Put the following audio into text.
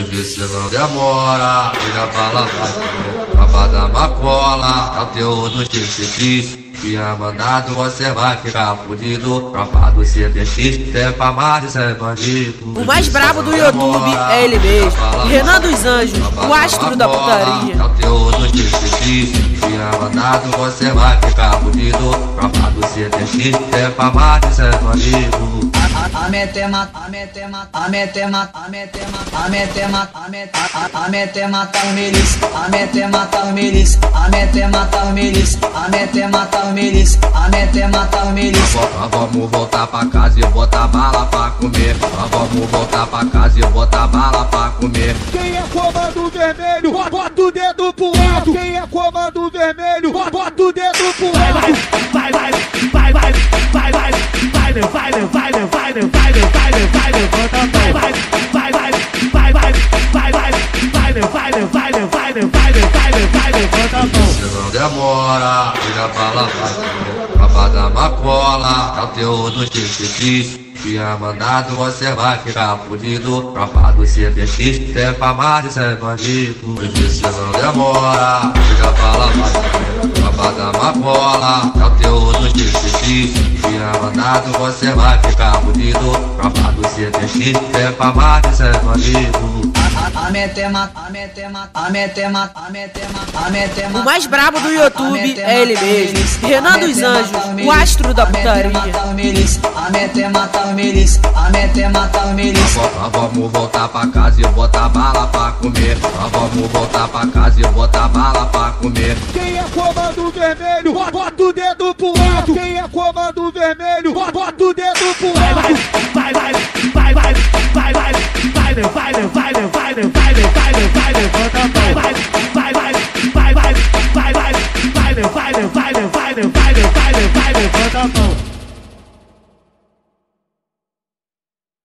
Se não demora, pra lá, vai Pra dar uma cola, é o teu do XXX tinha mandado, você vai ficar fudido. Tropa do CTX, tem pra mais de ser bandido. O mais brabo do YouTube é ele mesmo. Renan dos Anjos, o astro da putaria. É XXX. Tinha mandado, você vai ficar fudido. Tropa do tem pra mais de ser bandido. Tá tá tá tá tá. Vamos voltar pra casa e botar bala pra comer. Vamos voltar pra casa e botar bala pra comer. Quem é comando vermelho, bota o dedo pro alto. Quem é comando vermelho, bota o dedo pro alto. Vai, vai, vai, vai, vai, vai, vai, vai, vai, vai, vai, vai, vai, Chegando é agora, tira pra lá, vai da macola, conteúdo difícil tinha mandado, você vai ficar punido. Tropa do CBX, tem é pra mais de ser bandido. Isso não demora, fica pra lá, Tropa da macola, conteúdo difícil. Tinha mandado, você vai ficar a metema, a metema, a metema, a metema. O mais brabo do YouTube é ele mesmo. Renan dos Anjos, o astro da putaria. A metema, tá o melis, a metema, tá o melis. Vamos voltar pra casa e botar bala pra comer. Vamos voltar pra casa e botar bala pra comer. Quem é comando vermelho, bota o dedo pro alto. Quem é comando vermelho, Five, five, five, five, five, five,